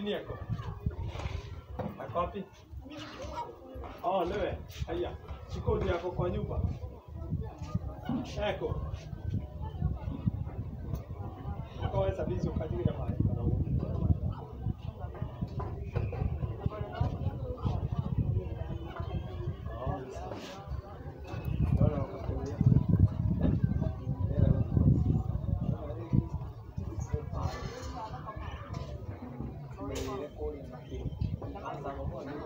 Dini yako. Akopi. Oh, lewe. Haya. Chukua yako kwa nyumba. Eko. Ukaweza bizi ukajiri ya mali. 三个锅，两个，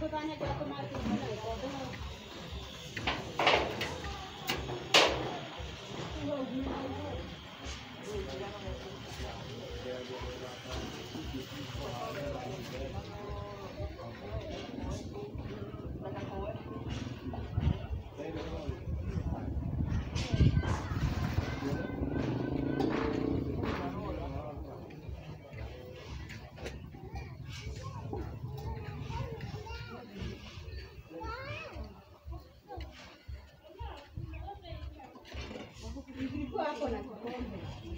पता नहीं क्या तुम्हारे ako na.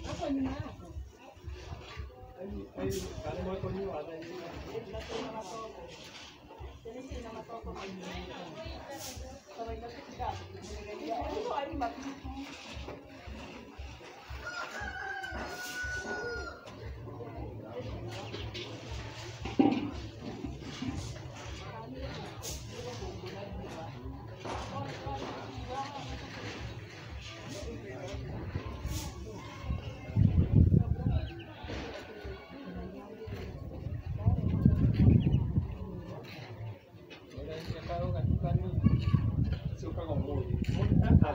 Ako na. Ay, ay, kala mo ito niyo, ala niyo. Sabay na sa tigas. Ano ba, ano ba?